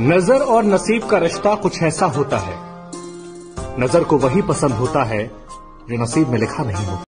नज़र और नसीब का रिश्ता कुछ ऐसा होता है। नज़र को वही पसंद होता है जो नसीब में लिखा नहीं होता।